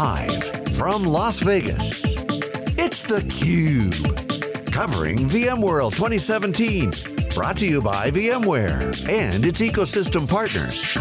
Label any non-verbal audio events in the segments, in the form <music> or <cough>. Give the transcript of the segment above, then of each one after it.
Live from Las Vegas, it's theCUBE. Covering VMworld 2017. Brought to you by VMware and its ecosystem partners.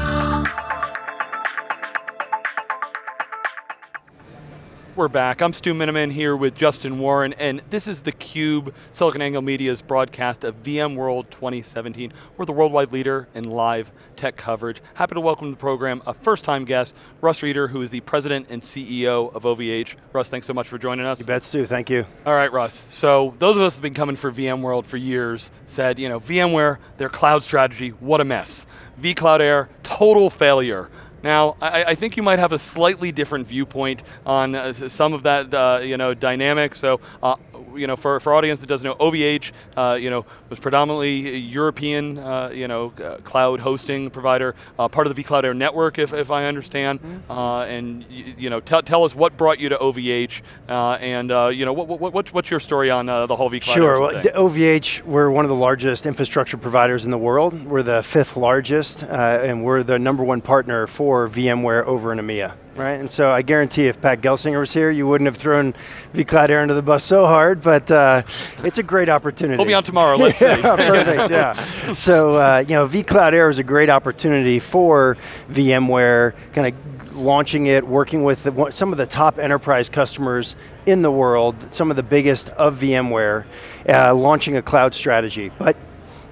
We're back. I'm Stu Miniman here with Justin Warren, and this is theCUBE, SiliconANGLE Media's broadcast of VMworld 2017. We're the worldwide leader in live tech coverage. Happy to welcome to the program a first-time guest, Russ Reeder, who is the president and CEO of OVH. Russ, thanks so much for joining us. You bet, Stu, thank you. All right, Russ. So those of us that have been coming for VMworld for years said, you know, VMware, their cloud strategy, what a mess. vCloud Air, total failure. Now, I, I, think you might have a slightly different viewpoint on uh, some of that, uh, you know, dynamic. So, uh, you know, for, for audience that doesn't know, OVH, uh, you know, was predominantly European, uh, you know, uh, cloud hosting provider, part of the vCloud Air network, if, if I understand. Mm -hmm. and you know, tell us what brought you to OVH, and you know, what, what, what, what's your story on the whole vCloud sure. Well, OVH, we're one of the largest infrastructure providers in the world. We're the fifth largest, and we're the number one partner for for VMware over in EMEA, right? And so I guarantee if Pat Gelsinger was here, you wouldn't have thrown vCloud Air under the bus so hard, but uh, it's a great opportunity. We'll be on tomorrow, let's <laughs> yeah, see. perfect, yeah. <laughs> So, uh, you know, vCloud Air is a great opportunity for VMware, kind of launching it, working with the, some of the top enterprise customers in the world, some of the biggest of VMware, uh, launching a cloud strategy. But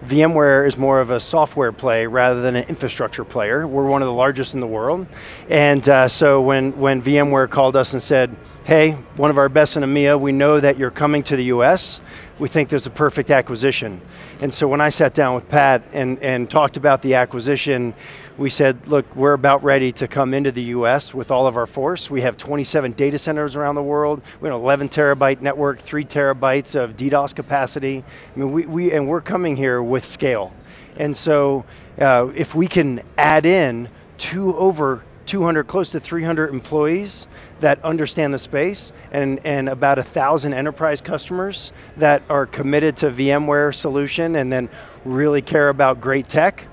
VMware is more of a software play rather than an infrastructure player. We're one of the largest in the world. And uh, so when, when VMware called us and said, hey, one of our best in EMEA, we know that you're coming to the US, we think there's a perfect acquisition. And so when I sat down with Pat and, and talked about the acquisition, we said, look, we're about ready to come into the US with all of our force. We have 27 data centers around the world. We have an 11 terabyte network, three terabytes of DDoS capacity. I mean, we, we, and we're coming here with scale. And so uh, if we can add in two over 200, close to 300 employees that understand the space and, and about a thousand enterprise customers that are committed to VMware solution and then really care about great tech,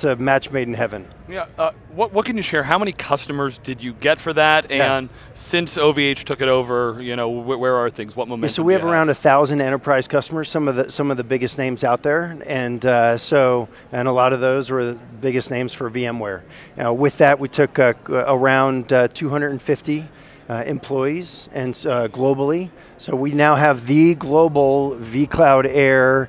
it's a match made in heaven. Yeah, uh, what, what can you share? How many customers did you get for that? And yeah. since OVH took it over, you know, wh where are things? What momentum? Yeah, so we have, have around a thousand enterprise customers, some of the some of the biggest names out there, and uh, so and a lot of those were the biggest names for VMware. Uh, with that, we took uh, around uh, 250 uh, employees and globally. So we now have the global vCloud Air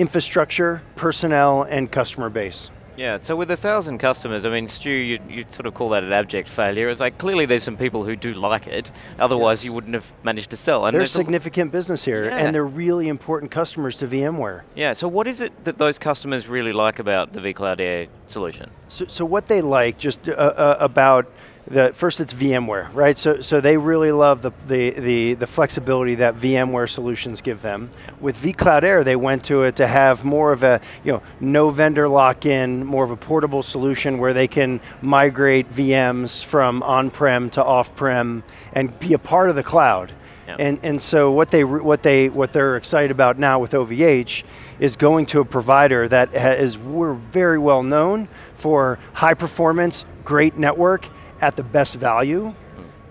infrastructure, personnel, and customer base. Yeah, so with a thousand customers, I mean, Stu, you, you sort of call that an abject failure. It's like clearly there's some people who do like it, otherwise yes. you wouldn't have managed to sell. And there's, significant business here, yeah. and they're really important customers to VMware. Yeah, so what is it that those customers really like about the vCloud Air solution? So, so what they like just uh, uh, about the, first it's VMware, right? So, so they really love the, the, the, the, flexibility that VMware solutions give them. With vCloud Air, they went to it to have more of a, you know, no vendor lock-in, more of a portable solution where they can migrate VMs from on-prem to off-prem and be a part of the cloud. And, and so what, they, what, they, what they're excited about now with OVH is going to a provider that is, we're very well known for high performance, great network, at the best value.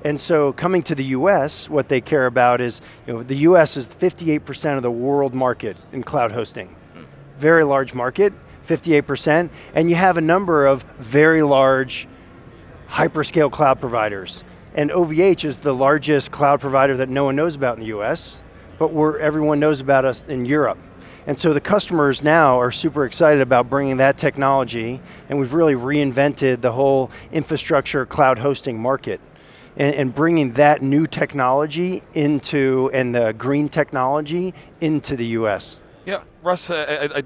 And so coming to the US, what they care about is, you know, the US is 58% of the world market in cloud hosting. Very large market, 58%, and you have a number of very large hyperscale cloud providers. And OVH is the largest cloud provider that no one knows about in the US, but where everyone knows about us in Europe. And so the customers now are super excited about bringing that technology, and we've really reinvented the whole infrastructure cloud hosting market. And, and bringing that new technology into, and the green technology into the US. Yeah, Russ, I, I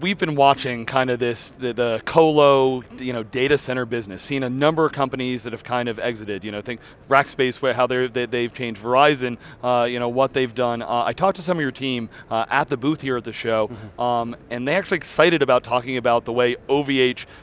we've been watching kind of this the, the, colo you know data center business seeing a number of companies that have kind of exited you know think rackspace where how they're, they, they've changed verizon uh, you know what they've done uh, i talked to some of your team uh, at the booth here at the show mm -hmm. um, and they're actually excited about talking about the way ovh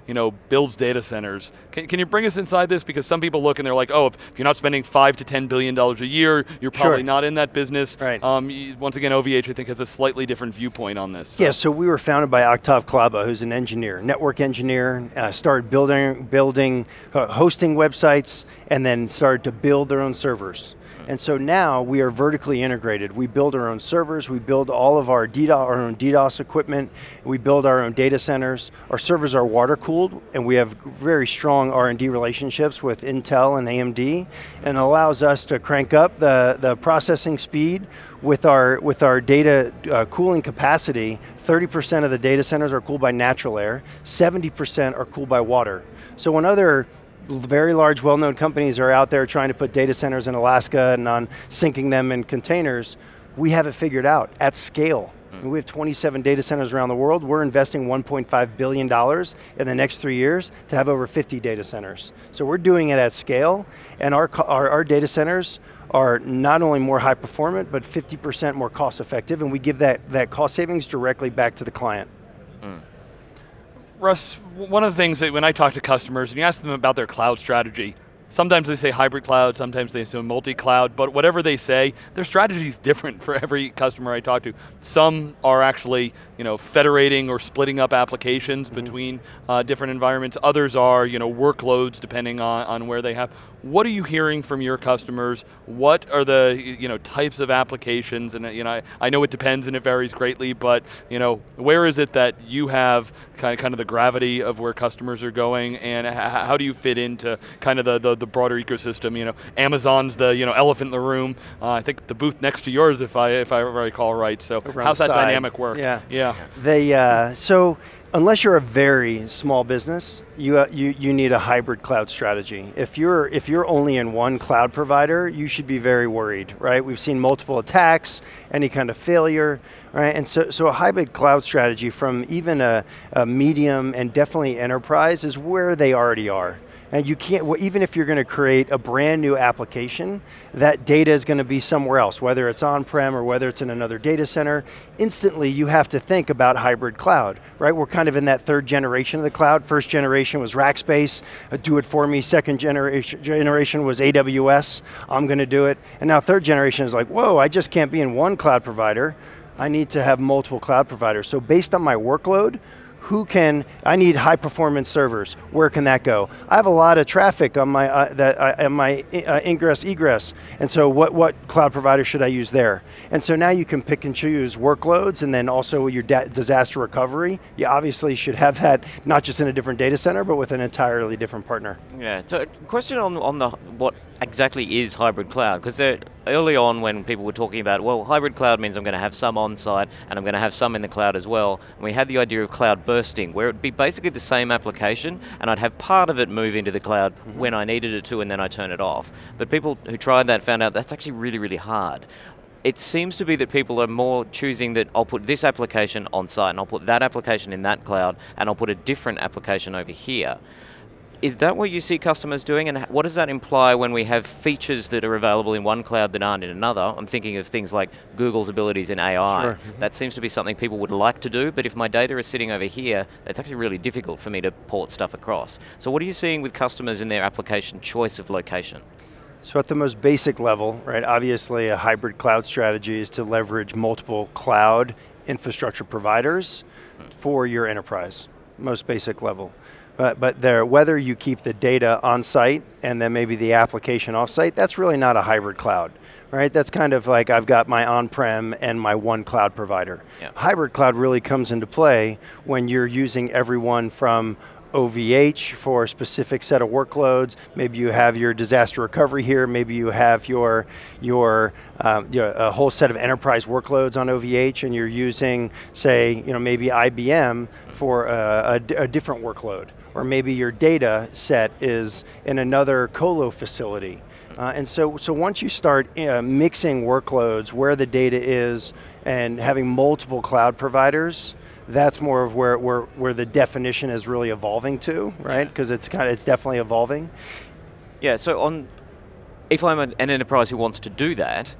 you know builds data centers can, can you bring us inside this because some people look and they're like oh if, if you're not spending five to ten billion dollars a year you're probably sure. not in that business right. Um, once again ovh i think has a slightly different viewpoint on this so. yeah so we were founded by by Octave Klaba, who's an engineer, network engineer, uh, started building, building, uh, hosting websites, and then started to build their own servers. And so now we are vertically integrated. We build our own servers, we build all of our, DDoS, our own DDoS equipment, we build our own data centers. Our servers are water cooled, and we have very strong R&D relationships with Intel and AMD, and allows us to crank up the, the processing speed with our, with our data uh, cooling capacity, 30% of the data centers are cooled by natural air, 70% are cooled by water. So when other very large, well-known companies are out there trying to put data centers in Alaska and on sinking them in containers. We have it figured out at scale. Mm. We have 27 data centers around the world. We're investing $1.5 billion in the next three years to have over 50 data centers. So we're doing it at scale, and our, our, our data centers are not only more high performant, but 50% more cost effective, and we give that, that cost savings directly back to the client. Russ, one of the things that when I talk to customers and you ask them about their cloud strategy, sometimes they say hybrid cloud, sometimes they say multi-cloud, but whatever they say, their strategy is different <laughs> for every customer I talk to. Some are actually, you know, federating or splitting up applications mm -hmm. between uh, different environments. Others are, you know, workloads depending on, on where they have. What are you hearing from your customers? What are the you know types of applications? And you know, I, I know it depends and it varies greatly, but you know, where is it that you have kind of kind of the gravity of where customers are going, and how do you fit into kind of the, the, the broader ecosystem? You know, Amazon's the you know elephant in the room. Uh, I think the booth next to yours, if I if I recall right. So Over how's that dynamic work? Yeah, yeah. They uh, so unless you're a very small business, you, uh, you, you need a hybrid cloud strategy. If you're, if you're only in one cloud provider, you should be very worried, right? We've seen multiple attacks, any kind of failure, right? And so, so a hybrid cloud strategy from even a, a medium and definitely enterprise is where they already are. And you can't, well, even if you're going to create a brand new application, that data is going to be somewhere else, whether it's on-prem or whether it's in another data center. Instantly, you have to think about hybrid cloud, right? We're kind of in that third generation of the cloud. First generation was Rackspace, do it for me. Second generation, generation was AWS, I'm going to do it. And now third generation is like, whoa, I just can't be in one cloud provider. I need to have multiple cloud providers. So based on my workload, who can, I need high performance servers, where can that go? I have a lot of traffic on my, uh, that, uh, my uh, ingress egress, and so what, what cloud provider should I use there? And so now you can pick and choose workloads and then also your disaster recovery. You obviously should have that not just in a different data center, but with an entirely different partner. Yeah, so question on, on the what exactly is hybrid cloud? Because early on when people were talking about, well, hybrid cloud means I'm going to have some on-site and I'm going to have some in the cloud as well, and we had the idea of cloud bursting, where it would be basically the same application, and I'd have part of it move into the cloud mm -hmm. when I needed it to, and then I turn it off. But people who tried that found out that's actually really, really hard it seems to be that people are more choosing that I'll put this application on site and I'll put that application in that cloud and I'll put a different application over here. Is that what you see customers doing, and what does that imply when we have features that are available in one cloud that aren't in another? I'm thinking of things like Google's abilities in AI. Sure. That seems to be something people would like to do, but if my data is sitting over here, it's actually really difficult for me to port stuff across. So what are you seeing with customers in their application choice of location? So at the most basic level, right, obviously a hybrid cloud strategy is to leverage multiple cloud infrastructure providers hmm. for your enterprise, most basic level. But, but there, whether you keep the data on site and then maybe the application off site, that's really not a hybrid cloud, right? That's kind of like I've got my on-prem and my one cloud provider. Yeah. Hybrid cloud really comes into play when you're using everyone from OVH for a specific set of workloads. Maybe you have your disaster recovery here. Maybe you have your, your, um, your a whole set of enterprise workloads on OVH and you're using, say, you know, maybe IBM for a, a, a different workload or maybe your data set is in another colo facility. Uh, and so, so once you start uh, mixing workloads where the data is and having multiple cloud providers, that's more of where, where, where the definition is really evolving to, right? Because it's kind of, it's definitely evolving. Yeah, so on, if I'm an enterprise who wants to do that,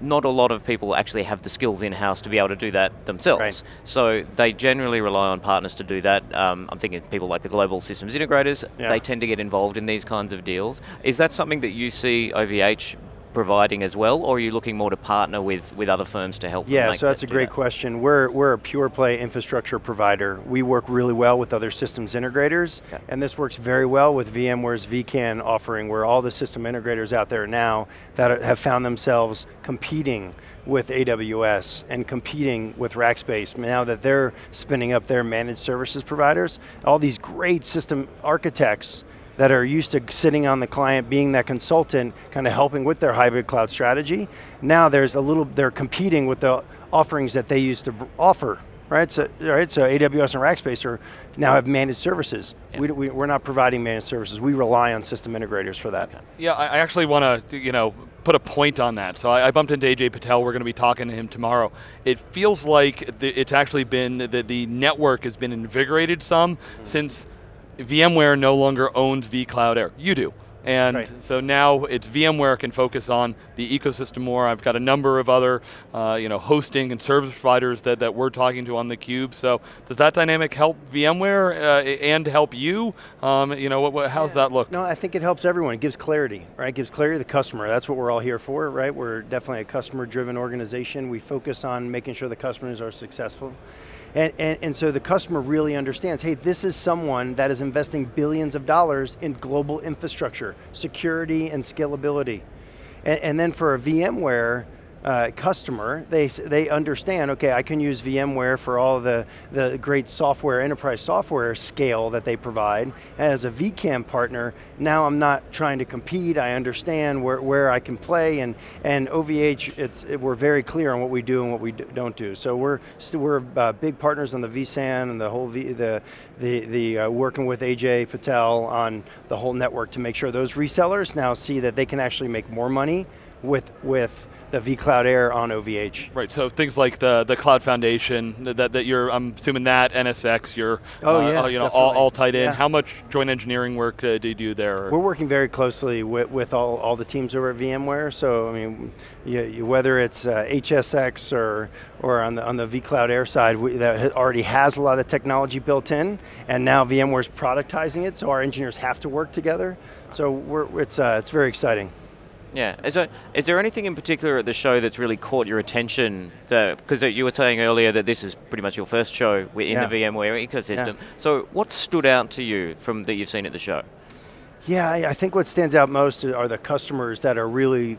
not a lot of people actually have the skills in-house to be able to do that themselves. Right. So they generally rely on partners to do that. Um, I'm thinking people like the global systems integrators, yeah. they tend to get involved in these kinds of deals. Is that something that you see OVH providing as well, or are you looking more to partner with, with other firms to help? Yeah, so that's that- a great that? question. We're, we're a pure play infrastructure provider. We work really well with other systems integrators, Okay. and this works very well with VMware's vCAN offering, where all the system integrators out there now that are, have found themselves competing with AWS and competing with Rackspace now that they're spinning up their managed services providers. All these great system architects that are used to sitting on the client, being that consultant, kind of helping with their hybrid cloud strategy. Now there's a little, they're competing with the offerings that they used to offer, right? So, right, so AWS and Rackspace are now have managed services. Yeah. We, we, we're not providing managed services. We rely on system integrators for that. Yeah, I, actually want to, you know, put a point on that. So I, I bumped into AJ Patel. We're going to be talking to him tomorrow. It feels like the, it's actually been that the network has been invigorated some Mm-hmm. since VMware no longer owns vCloud Air. You do. And right. so now it's VMware can focus on the ecosystem more. I've got a number of other, uh, you know, hosting and service providers that, that we're talking to on the cube. So does that dynamic help VMware uh, and help you? Um, you know, what, what, how's that look? No, I think it helps everyone. It gives clarity, right? It gives clarity to the customer. That's what we're all here for, right? We're definitely a customer-driven organization. We focus on making sure the customers are successful. And, and, and so the customer really understands, hey, this is someone that is investing billions of dollars in global infrastructure, security and scalability. And, and then for a VMware uh, customer, they, they understand, okay, I can use VMware for all the, the great software, enterprise software scale that they provide. As a vCAN partner, now I'm not trying to compete, I understand where, where I can play, and, and OVH, it's, it, we're very clear on what we do and what we d- don't do. So we're, st- we're uh, big partners on the vSAN and the whole, v, the, the, the uh, working with AJ Patel on the whole network to make sure those resellers now see that they can actually make more money with, with the vCloud Air on OVH. Right, so things like the the Cloud Foundation, that, that you're, I'm assuming that, NSX, you're, Oh, uh, yeah, you know, all, definitely. all tied in. Yeah. How much joint engineering work uh, do you do there? We're working very closely with, with all, all the teams over at VMware. So I mean, you, you, whether it's uh, NSX or or on the on the vCloud Air side, we, that already has a lot of technology built in, and now VMware's productizing it. So our engineers have to work together. So we're, it's uh, it's very exciting. Yeah. Is there, is there anything in particular at the show that's really caught your attention? Because you were saying earlier that this is pretty much your first show in Yeah. the VMware ecosystem. So what stood out to you from that you've seen at the show? Yeah, I, I think what stands out most are the customers that are really.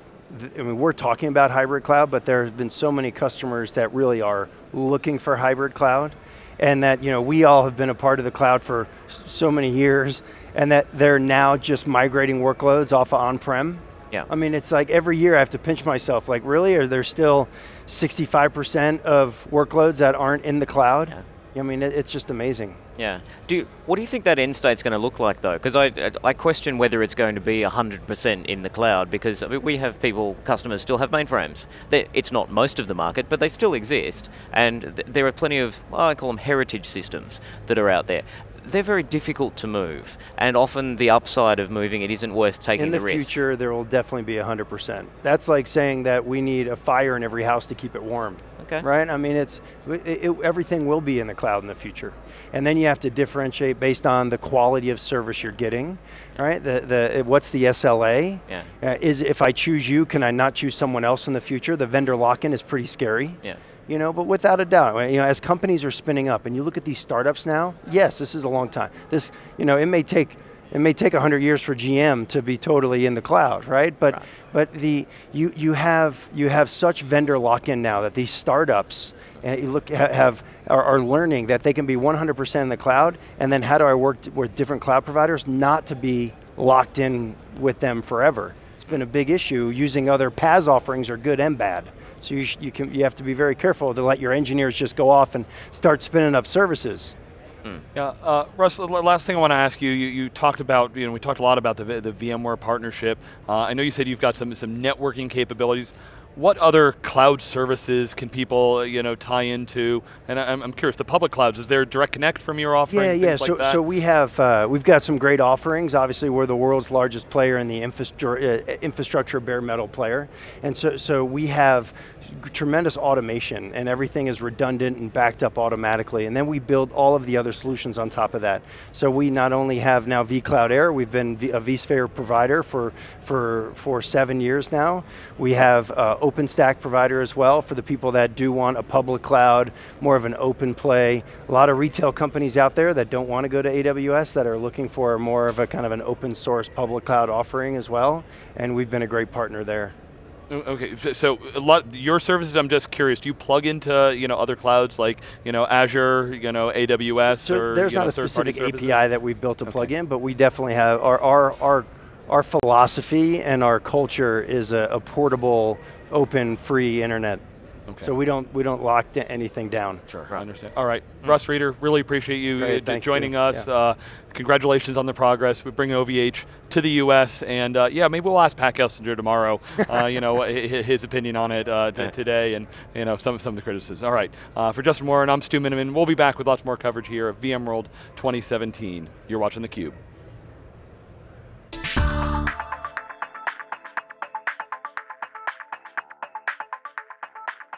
I mean, we're talking about hybrid cloud, but there have been so many customers that really are looking for hybrid cloud, and that you know we all have been a part of the cloud for so many years, and that they're now just migrating workloads off of on-prem. Yeah. I mean, it's like every year I have to pinch myself. Like, really, are there still 65% of workloads that aren't in the cloud? Yeah. I mean, it, it's just amazing. Yeah. Do you, what do you think that end state's going to look like though? Because I, I question whether it's going to be 100% in the cloud because I mean, we have people, customers still have mainframes. They, it's not most of the market, but they still exist. And th- there are plenty of, well, I call them heritage systems that are out there. They're very difficult to move, and often the upside of moving it isn't worth taking In the, risk. In the future, there will definitely be 100%. That's like saying that we need a fire in every house to keep it warm. Okay. Right? I mean, it's it, it- everything will be in the cloud in the future, and then you have to differentiate based on the quality of service you're getting. Right? The the what's the SLA? Yeah. Uh, is if I choose you, can I not choose someone else in the future? The vendor lock-in is pretty scary. Yeah. You know, but without a doubt, you know, as companies are spinning up, and you look at these startups now, yes, this is a long time. This, you know, it may take it may take 100 years for GM to be totally in the cloud, right? But Right. but the you you have you have such vendor lock-in now that these startups and you look have are, are learning that they can be 100% in the cloud, and then how do I work with different cloud providers not to be locked in with them forever? It's been a big issue. Using other PaaS offerings are good and bad. So you, sh- you can you have to be very careful to let your engineers just go off and start spinning up services. Yeah, uh, Russ. Last thing I want to ask you, you, you talked about, you know, we talked a lot about the, the VMware partnership. Uh, I know you said you've got some some networking capabilities. What other cloud services can people you know tie into? And I'm, I'm curious, the public clouds, is there direct connect from your offering? Yeah, yeah. So, like so we have uh, we've got some great offerings. Obviously, we're the world's largest player in the infrastru- uh, infrastructure bare metal player, and so so we have tremendous automation and everything is redundant and backed up automatically and then we build all of the other solutions on top of that so we not only have now vcloud air we've been v- a vsphere provider for for for seven years now we have uh, openstack provider as well for the people that do want a public cloud more of an open play a lot of retail companies out there that don't want to go to aws that are looking for more of a kind of an open source public cloud offering as well and we've been a great partner there Okay, so- so a lot your services. I'm just curious. Do you plug into you know other clouds like you know Azure, you know AWS, So or there's you know, not a specific? API that we've built to plug in, but we definitely have our our our, our philosophy and our culture is a, a portable, open, free internet. Okay. So we don't we don't lock anything down. Sure, I understand. All right, Russ Reeder, really appreciate you Great, uh, thanks, joining Steve. us. Yeah. Uh, congratulations on the progress. We bring OVH to the U.S. and uh, yeah, maybe we'll ask Pat Gelsinger tomorrow. <laughs> uh, you know hi- hi- his opinion on it uh, Yeah. today, and you know some of some of the criticisms. All right, uh, for Justin Warren, I'm Stu Miniman. We'll be back with lots more coverage here of VMworld 2017. You're watching the Cube.